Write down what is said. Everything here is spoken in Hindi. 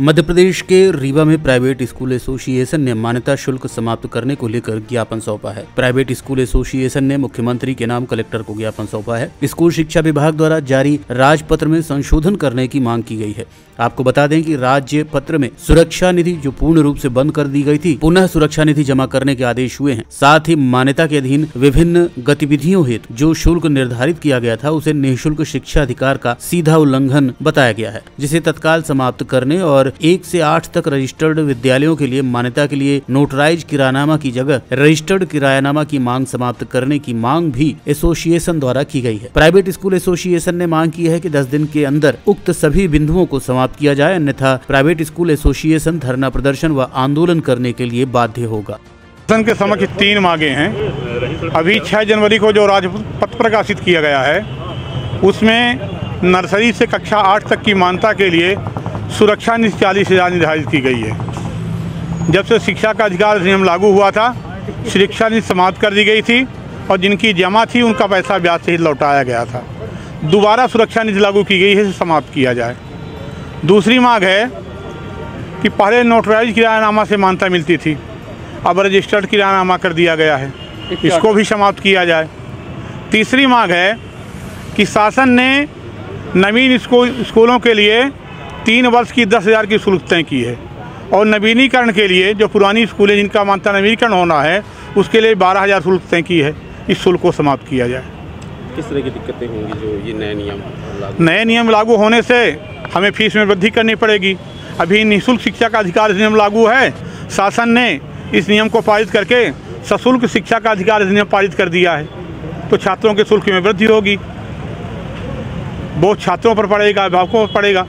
मध्य प्रदेश के रीवा में प्राइवेट स्कूल एसोसिएशन ने मान्यता शुल्क समाप्त करने को लेकर ज्ञापन सौंपा है। प्राइवेट स्कूल एसोसिएशन ने मुख्यमंत्री के नाम कलेक्टर को ज्ञापन सौंपा है। स्कूल शिक्षा विभाग द्वारा जारी राजपत्र में संशोधन करने की मांग की गई है। आपको बता दें कि राज्य पत्र में सुरक्षा निधि जो पूर्ण रूप से बंद कर दी गई थी, पुनः सुरक्षा निधि जमा करने के आदेश हुए हैं। साथ ही मान्यता के अधीन विभिन्न गतिविधियों हेतु जो शुल्क निर्धारित किया गया था, उसे निःशुल्क शिक्षा अधिकार का सीधा उल्लंघन बताया गया है, जिसे तत्काल समाप्त करने और एक से आठ तक रजिस्टर्ड विद्यालयों के लिए मान्यता के लिए नोटराइज किरायानामा की जगह रजिस्टर्ड किरायानामा की मांग समाप्त करने की मांग भी एसोसिएशन द्वारा की गई है। प्राइवेट स्कूल एसोसिएशन ने मांग की है कि 10 दिन के अंदर उक्त सभी बिंदुओं को समाप्त किया जाए, अन्यथा प्राइवेट स्कूल एसोसिएशन धरना प्रदर्शन व आंदोलन करने के लिए बाध्य होगा। के समक्ष तीन मांगे हैं। अभी 6 जनवरी को जो राजपत्र प्रकाशित किया गया है, उसमें नर्सरी से कक्षा आठ तक की मान्यता के लिए सुरक्षा निधि चालीस हज़ार निर्धारित की गई है। जब से शिक्षा का अधिकार अधिनियम लागू हुआ था शिक्षा नीति समाप्त कर दी गई थी और जिनकी जमा थी उनका पैसा ब्याज सहित लौटाया गया था। दोबारा सुरक्षा नीति लागू की गई है इसे समाप्त किया जाए। दूसरी मांग है कि पहले नोटराइज किरायानामा से मान्यता मिलती थी। अब रजिस्टर्ड किरायानामा कर दिया गया है। इसको भी समाप्त किया जाए। तीसरी मांग है कि शासन ने नवीन स्कूलों के लिए तीन वर्ष की दस हज़ार की शुल्क तय की है। और नवीनीकरण के लिए जो पुरानी स्कूलें जिनका मान्यता नवीनीकरण होना है उसके लिए बारह हज़ार शुल्क तय की है। इस शुल्क को समाप्त किया जाए। किस तरह की दिक्कतें होंगी जो ये नए नियम लागू नए नियम लागू होने से हमें फ़ीस में वृद्धि करनी पड़ेगी। अभी निःशुल्क शिक्षा का अधिकार अधिनियम लागू है। शासन ने इस नियम को पारित करके सशुल्क शिक्षा का अधिकार अधिनियम पारित कर दिया है। तो छात्रों के शुल्क में वृद्धि होगी। बहुत छात्रों पर पड़ेगा अभिभावकों पर पड़ेगा।